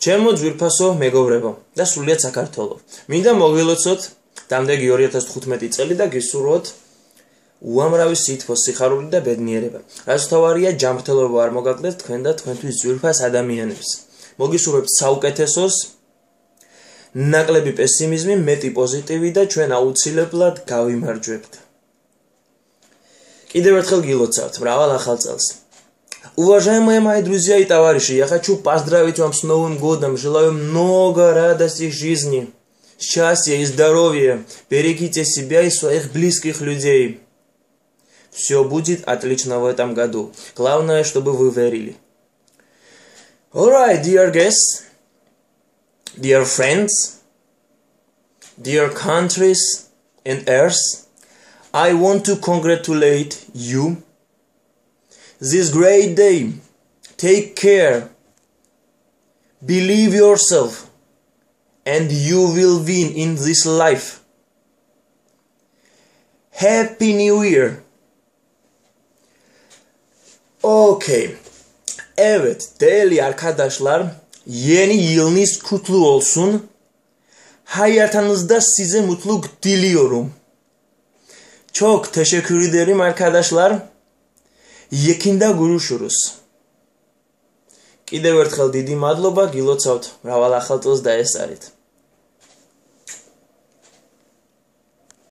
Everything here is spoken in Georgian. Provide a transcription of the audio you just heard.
ჩემო ძვირფასო მეგობრებო და სულიად საქართველო. მინდა მოგილოცოთ დამდეგი 2015 წელი და გისურვოთ უამრავი სითბო, სიხარული და ბედნიერება. რაც თავარია ჯანმრთელობა არ მოგაკლდეს თქვენ და თქვენთვის ძვირფას ადამიანებს. მოგისურვებთ საუკეთესოს ნაკლები პესიმიზმი, მეტი პოზიტივი და ჩვენ აუცილებლად გავიმარჯვებთ. კიდევ ერთხელ გილოცავთ მრავალ ახალ წელს. Уважаемые мои друзья и товарищи, я хочу поздравить вам с Новым годом. Желаю много радости в жизни, счастья и здоровья. Берегите себя и своих близких людей. Все будет отлично в этом году. Главное, чтобы вы верили. Alright, dear guests, dear friends, dear countries and earth, I want to congratulate you this great day. Take care. Believe yourself and you will win in this life. Happy New Year. Okay. Evet, değerli arkadaşlar, yeni yılınız kutlu olsun. Hayatınızda size mutluluk diliyorum. Çok teşekkür ederim arkadaşlar. იექინდა გურუშურუს კიდევ ერთხელ დიდი მადლობა გილოცავთ მრავალ ახალ წელს დაესწარით